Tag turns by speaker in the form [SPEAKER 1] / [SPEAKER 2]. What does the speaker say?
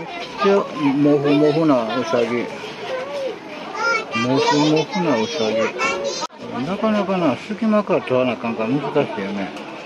[SPEAKER 1] めっちゃモフモフなウさギ。モフモフなウさギ。なかなかな、隙間から取らなあかんから難しいよね。